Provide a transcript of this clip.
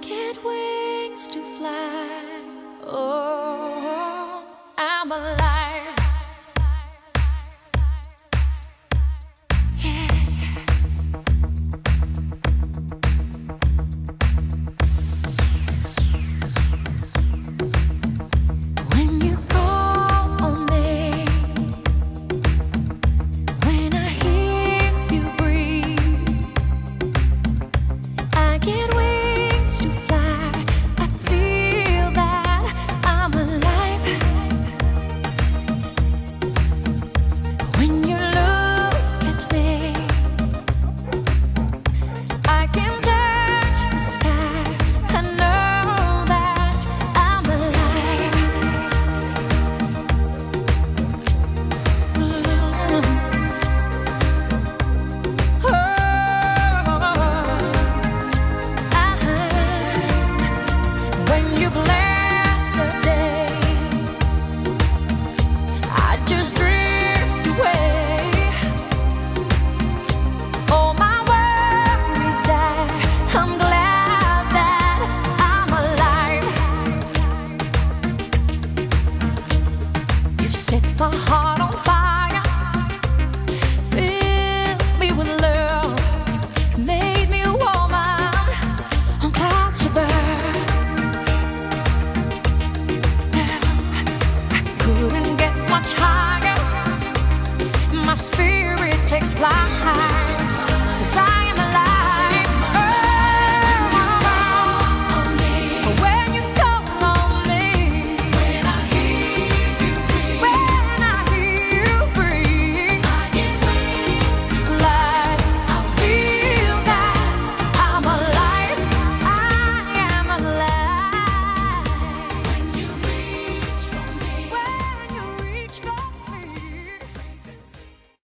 get wings to fly. Oh, I'm alive. Yeah. When you call me, when I hear you breathe, I get. My heart on fire. Fill me with love, made me a woman on clouds above. I couldn't get much higher. My spirit takes flight. 'Cause I